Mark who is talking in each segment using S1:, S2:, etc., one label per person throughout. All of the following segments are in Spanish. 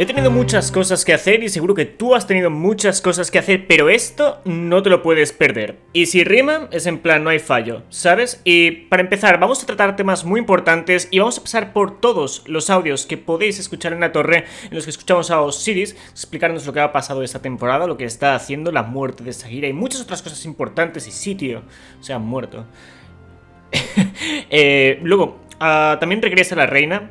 S1: He tenido muchas cosas que hacer y seguro que tú has tenido muchas cosas que hacer, pero esto no te lo puedes perder. Y si rima, es en plan no hay fallo, ¿sabes? Y para empezar, vamos a tratar temas muy importantes y vamos a pasar por todos los audios que podéis escuchar en la torre, en los que escuchamos a Osiris, explicándonos lo que ha pasado esta temporada, lo que está haciendo, la muerte de Sagira y muchas otras cosas importantes y sí, tío, se han muerto. Eh, luego, ah, también regresa la reina.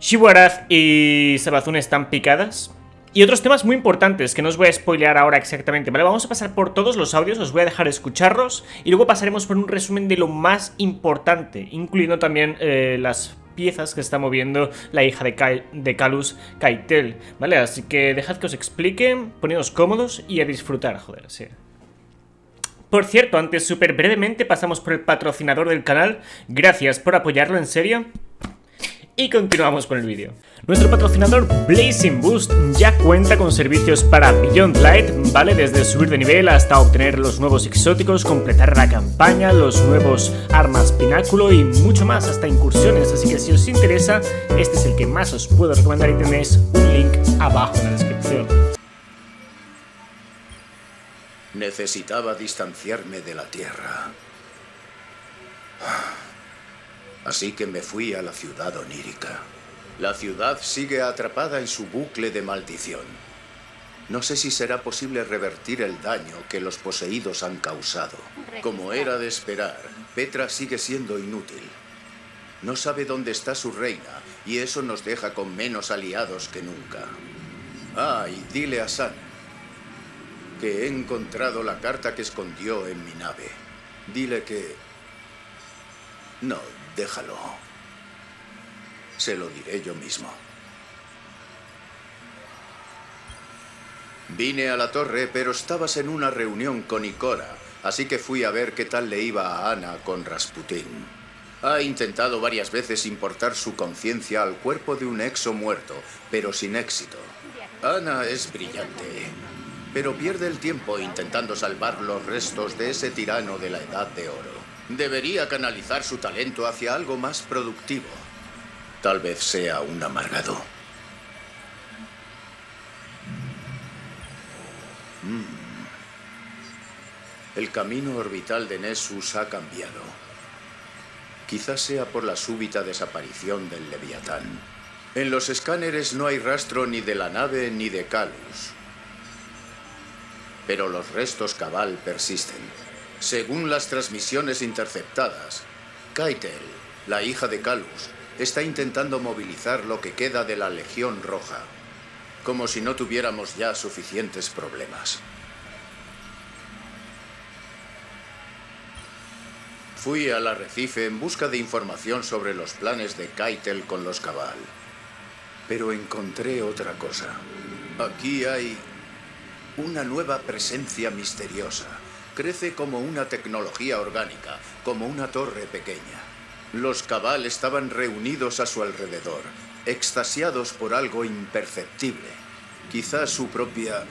S1: Shibuaraz y Sabazun están picadas. Y otros temas muy importantes que no os voy a spoilear ahora exactamente, ¿vale? Vamos a pasar por todos los audios, os voy a dejar escucharlos y luego pasaremos por un resumen de lo más importante, incluyendo también eh, las piezas que está moviendo la hija de, de Calus, Kaitel, ¿vale? Así que dejad que os explique, ponedos cómodos y a disfrutar, joder, sí. Por cierto, antes súper brevemente pasamos por el patrocinador del canal, gracias por apoyarlo, en serio. Y continuamos con el vídeo. Nuestro patrocinador Blazing Boost ya cuenta con servicios para Beyond Light, ¿vale? Desde subir de nivel hasta obtener los nuevos exóticos, completar la campaña, los nuevos armas pináculo y mucho más, hasta incursiones. Así que si os interesa, este es el que más os puedo recomendar y tenéis un link abajo en la descripción.
S2: Necesitaba distanciarme de la Tierra. Así que me fui a la ciudad onírica. La ciudad sigue atrapada en su bucle de maldición. No sé si será posible revertir el daño que los poseídos han causado. Como era de esperar, Petra sigue siendo inútil. No sabe dónde está su reina, y eso nos deja con menos aliados que nunca. Ah, y dile a San que he encontrado la carta que escondió en mi nave. Dile que... No, Déjalo. Se lo diré yo mismo. Vine a la torre, pero estabas en una reunión con Ikora, así que fui a ver qué tal le iba a Ana con Rasputín. Ha intentado varias veces importar su conciencia al cuerpo de un exo muerto, pero sin éxito. Ana es brillante, pero pierde el tiempo intentando salvar los restos de ese tirano de la Edad de Oro. Debería canalizar su talento hacia algo más productivo. Tal vez sea un amargado. Mm. El camino orbital de Nessus ha cambiado. Quizás sea por la súbita desaparición del Leviatán. En los escáneres no hay rastro ni de la nave ni de Calus. Pero los restos cabal persisten. Según las transmisiones interceptadas, Kaitel, la hija de Calus, está intentando movilizar lo que queda de la Legión Roja, como si no tuviéramos ya suficientes problemas. Fui al arrecife en busca de información sobre los planes de Kaitel con los Cabal, pero encontré otra cosa. Aquí hay una nueva presencia misteriosa crece como una tecnología orgánica, como una torre pequeña. Los cabal estaban reunidos a su alrededor, extasiados por algo imperceptible, quizás su propia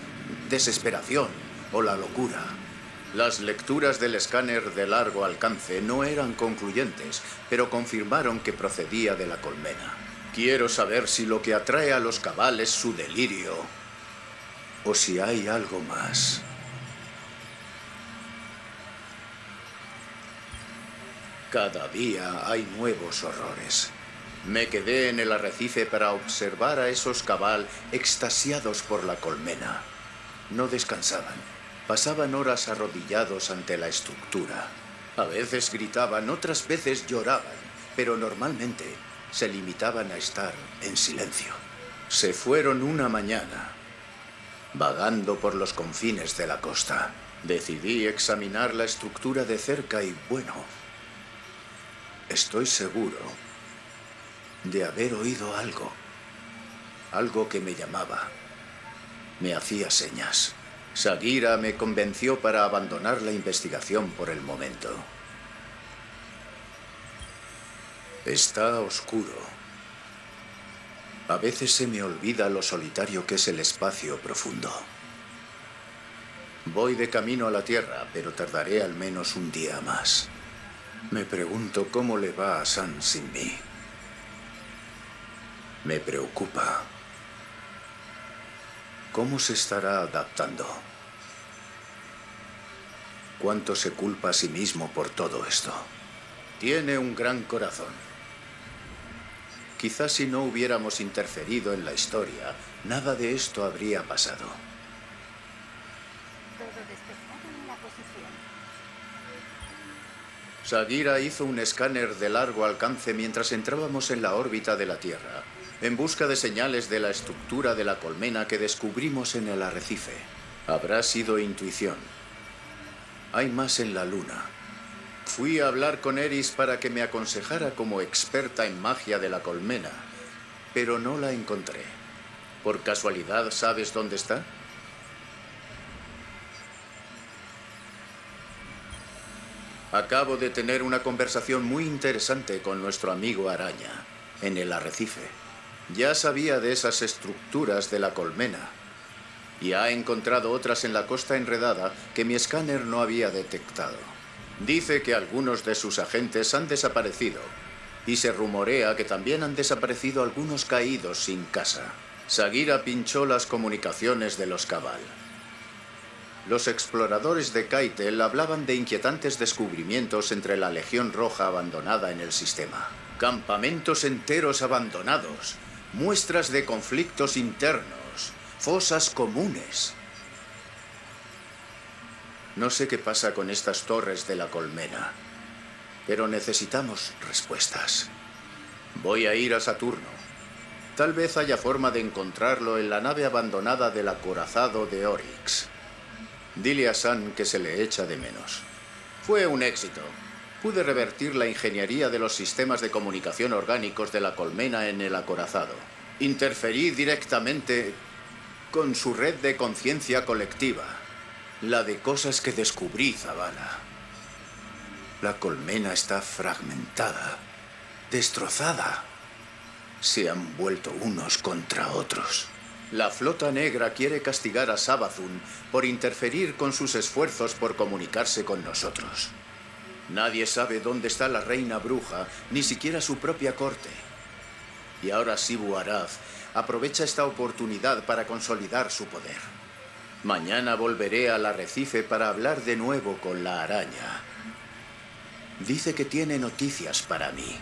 S2: desesperación o la locura. Las lecturas del escáner de largo alcance no eran concluyentes, pero confirmaron que procedía de la colmena. Quiero saber si lo que atrae a los cabal es su delirio o si hay algo más. Cada día hay nuevos horrores. Me quedé en el arrecife para observar a esos cabal extasiados por la colmena. No descansaban. Pasaban horas arrodillados ante la estructura. A veces gritaban, otras veces lloraban, pero normalmente se limitaban a estar en silencio. Se fueron una mañana, vagando por los confines de la costa. Decidí examinar la estructura de cerca y bueno, Estoy seguro de haber oído algo. Algo que me llamaba. Me hacía señas. Sagira me convenció para abandonar la investigación por el momento. Está oscuro. A veces se me olvida lo solitario que es el espacio profundo. Voy de camino a la Tierra, pero tardaré al menos un día más. Me pregunto cómo le va a San sin mí. Me preocupa. ¿Cómo se estará adaptando? ¿Cuánto se culpa a sí mismo por todo esto? Tiene un gran corazón. Quizás si no hubiéramos interferido en la historia, nada de esto habría pasado. Sagira hizo un escáner de largo alcance mientras entrábamos en la órbita de la Tierra, en busca de señales de la estructura de la colmena que descubrimos en el arrecife. Habrá sido intuición. Hay más en la Luna. Fui a hablar con Eris para que me aconsejara como experta en magia de la colmena, pero no la encontré. ¿Por casualidad sabes dónde está? Acabo de tener una conversación muy interesante con nuestro amigo Araña, en el arrecife. Ya sabía de esas estructuras de la colmena y ha encontrado otras en la costa enredada que mi escáner no había detectado. Dice que algunos de sus agentes han desaparecido y se rumorea que también han desaparecido algunos caídos sin casa. Sagira pinchó las comunicaciones de los Cabal. Los exploradores de Keitel hablaban de inquietantes descubrimientos entre la Legión Roja abandonada en el sistema. Campamentos enteros abandonados, muestras de conflictos internos, fosas comunes. No sé qué pasa con estas torres de la colmena, pero necesitamos respuestas. Voy a ir a Saturno. Tal vez haya forma de encontrarlo en la nave abandonada del acorazado de Oryx. Dile a San que se le echa de menos. Fue un éxito. Pude revertir la ingeniería de los sistemas de comunicación orgánicos de la colmena en el acorazado. Interferí directamente con su red de conciencia colectiva, la de cosas que descubrí, Zavala. La colmena está fragmentada, destrozada. Se han vuelto unos contra otros. La flota negra quiere castigar a Sabathun por interferir con sus esfuerzos por comunicarse con nosotros. Nadie sabe dónde está la reina bruja, ni siquiera su propia corte. Y ahora Sibu Araz aprovecha esta oportunidad para consolidar su poder. Mañana volveré al arrecife para hablar de nuevo con la araña. Dice que tiene noticias para mí.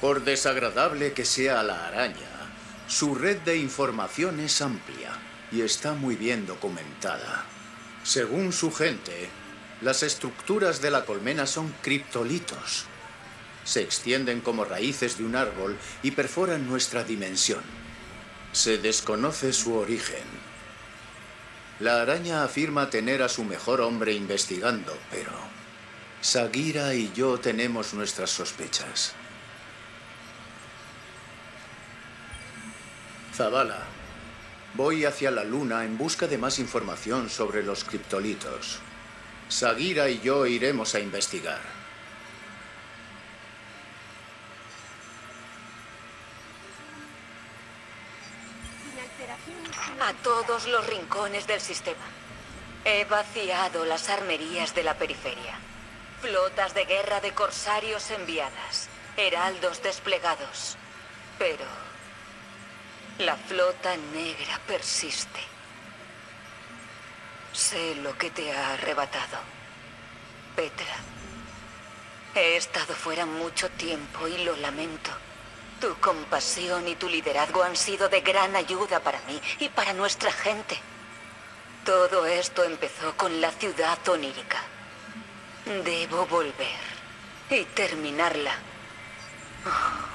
S2: Por desagradable que sea la araña, su red de información es amplia y está muy bien documentada. Según su gente, las estructuras de la colmena son criptolitos. Se extienden como raíces de un árbol y perforan nuestra dimensión. Se desconoce su origen. La araña afirma tener a su mejor hombre investigando, pero Sagira y yo tenemos nuestras sospechas. Zavala, voy hacia la luna en busca de más información sobre los criptolitos. Sagira y yo iremos a investigar.
S3: A todos los rincones del sistema. He vaciado las armerías de la periferia. Flotas de guerra de corsarios enviadas. Heraldos desplegados. Pero la flota negra persiste. Sé lo que te ha arrebatado, Petra. He estado fuera mucho tiempo y lo lamento. Tu compasión y tu liderazgo han sido de gran ayuda para mí y para nuestra gente. Todo esto empezó con la ciudad onírica. Debo volver y terminarla. Oh.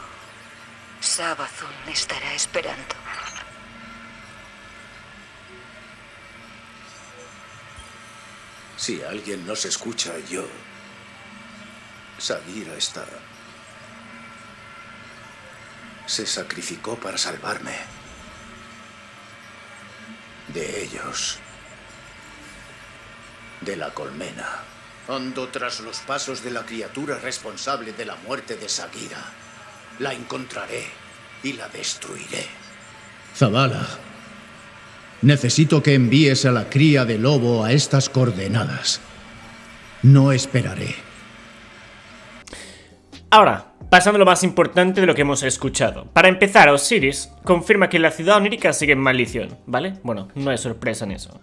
S3: Sabathun estará esperando.
S2: Si alguien nos escucha, yo... Sagira está... Se sacrificó para salvarme. De ellos. De la colmena. Ando tras los pasos de la criatura responsable de la muerte de Sagira. La encontraré y la destruiré.
S4: Zavala, necesito que envíes a la cría de lobo a estas coordenadas. No esperaré.
S1: Ahora, pasando lo más importante de lo que hemos escuchado. Para empezar, Osiris confirma que la ciudad onírica sigue en maldición, ¿vale? Bueno, no hay sorpresa en eso.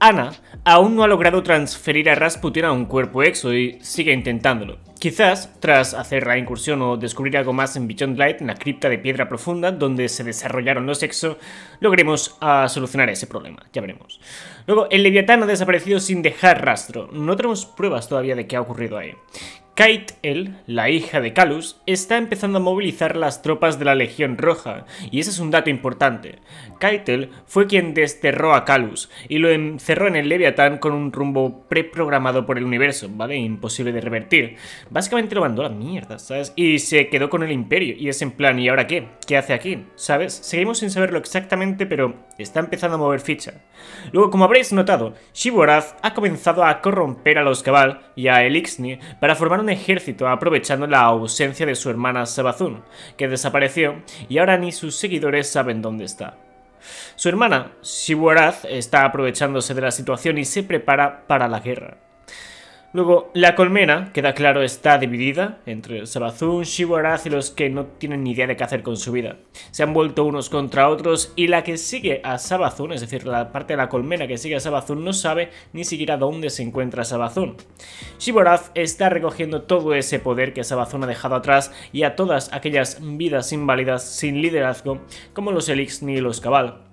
S1: Ana aún no ha logrado transferir a Rasputin a un cuerpo exo y sigue intentándolo. Quizás, tras hacer la incursión o descubrir algo más en Beyond Light, en la cripta de piedra profunda donde se desarrollaron los exo, logremos uh, solucionar ese problema, ya veremos. Luego, el Leviatán ha desaparecido sin dejar rastro, no tenemos pruebas todavía de qué ha ocurrido ahí. Kate-El, la hija de Calus, está empezando a movilizar las tropas de la Legión Roja, y ese es un dato importante. Keitel fue quien desterró a Calus y lo encerró en el Leviatán con un rumbo preprogramado por el universo, ¿vale? Imposible de revertir. Básicamente lo mandó a la mierda, ¿sabes? Y se quedó con el Imperio, y es en plan, ¿y ahora qué? ¿Qué hace aquí? ¿Sabes? Seguimos sin saberlo exactamente, pero está empezando a mover ficha. Luego, como habréis notado, Shiborath ha comenzado a corromper a los Cabal y a Elixni para formar un ejército aprovechando la ausencia de su hermana Sabazun, que desapareció y ahora ni sus seguidores saben dónde está. Su hermana, Shiborath, está aprovechándose de la situación y se prepara para la guerra. Luego, la colmena, queda claro, está dividida entre Sabazun, Shiboraz y los que no tienen ni idea de qué hacer con su vida. Se han vuelto unos contra otros y la que sigue a Sabazun, es decir, la parte de la colmena que sigue a Sabazun, no sabe ni siquiera dónde se encuentra Sabazun. Shiboraz está recogiendo todo ese poder que Sabazun ha dejado atrás y a todas aquellas vidas inválidas sin liderazgo como los Elixni y los Cabal.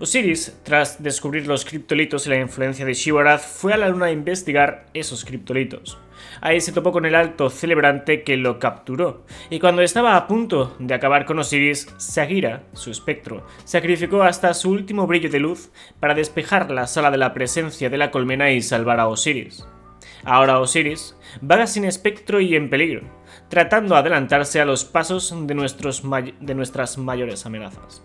S1: Osiris, tras descubrir los criptolitos y la influencia de Shivarath, fue a la luna a investigar esos criptolitos. Ahí se topó con el alto celebrante que lo capturó, y cuando estaba a punto de acabar con Osiris, Sagira, su espectro, sacrificó hasta su último brillo de luz para despejar la sala de la presencia de la colmena y salvar a Osiris. Ahora Osiris vaga sin espectro y en peligro, tratando de adelantarse a los pasos de nuestras mayores amenazas.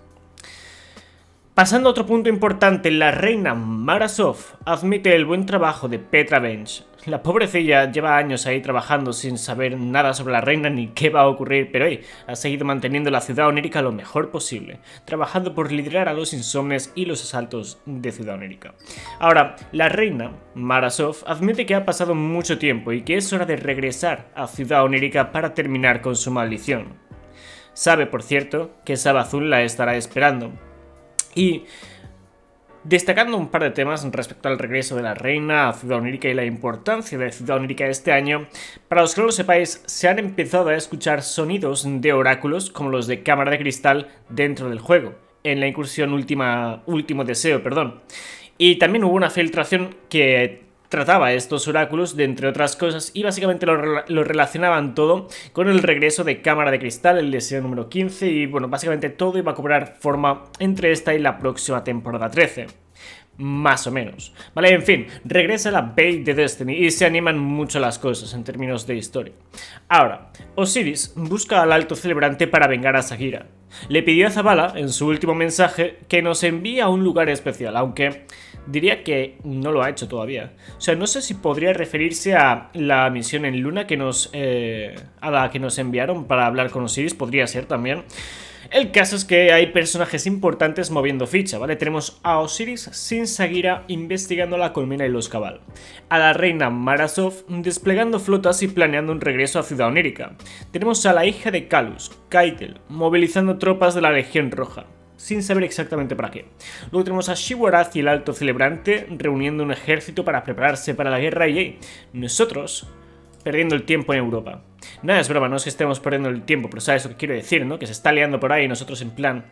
S1: Pasando a otro punto importante, la reina Marasov admite el buen trabajo de Petra Bench. La pobrecilla lleva años ahí trabajando sin saber nada sobre la reina ni qué va a ocurrir, pero hoy ha seguido manteniendo la ciudad onírica lo mejor posible, trabajando por liderar a los insomnes y los asaltos de ciudad onírica. Ahora, la reina Marasov admite que ha pasado mucho tiempo y que es hora de regresar a ciudad onírica para terminar con su maldición. Sabe, por cierto, que Sabazul la estará esperando, y destacando un par de temas respecto al regreso de la reina a Ciudad Onírica y la importancia de Ciudad Onírica este año, para los que no lo sepáis, se han empezado a escuchar sonidos de oráculos como los de cámara de cristal dentro del juego, en la incursión última, último deseo, perdón. Y también hubo una filtración que trataba estos oráculos de entre otras cosas y básicamente lo, relacionaban todo con el regreso de Cámara de Cristal, el deseo número 15 y bueno, básicamente todo iba a cobrar forma entre esta y la próxima temporada 13 más o menos. Vale, en fin, regresa la Bay de Destiny y se animan mucho las cosas en términos de historia. Ahora, Osiris busca al alto celebrante para vengar a Sagira. Le pidió a Zabala, en su último mensaje, que nos envíe a un lugar especial, aunque diría que no lo ha hecho todavía. O sea, no sé si podría referirse a la misión en Luna que nos, eh, a la que nos enviaron para hablar con Osiris, podría ser también. El caso es que hay personajes importantes moviendo ficha, ¿vale? Tenemos a Osiris sin Sagira investigando la colmena y los cabal, a la reina Marasov desplegando flotas y planeando un regreso a Ciudad Onírica. Tenemos a la hija de Kalus, Kaitel, movilizando tropas de la Legión Roja, sin saber exactamente para qué. Luego tenemos a Shiwarath y el Alto Celebrante reuniendo un ejército para prepararse para la guerra y nosotros perdiendo el tiempo en Europa. Nada, es broma, no es que estemos perdiendo el tiempo, pero sabes lo que quiero decir, ¿no? Que se está liando por ahí y nosotros en plan...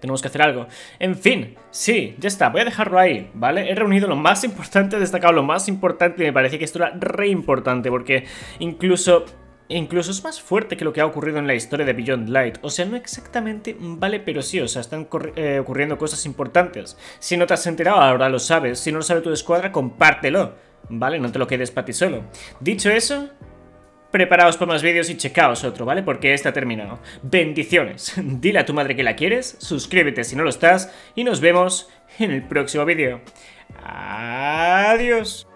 S1: Tenemos que hacer algo. En fin, sí, ya está, voy a dejarlo ahí, ¿vale? He reunido lo más importante, he destacado lo más importante y me parece que esto era re importante porque incluso incluso es más fuerte que lo que ha ocurrido en la historia de Beyond Light. O sea, no exactamente vale, pero sí, o sea, están eh, ocurriendo cosas importantes. Si no te has enterado, ahora lo sabes. Si no lo sabe tu escuadra, compártelo. ¿Vale? No te lo quedes para ti solo. Dicho eso, preparaos para más vídeos y checaos otro, ¿vale? Porque este ha terminado. Bendiciones. Dile a tu madre que la quieres, suscríbete si no lo estás y nos vemos en el próximo vídeo. Adiós.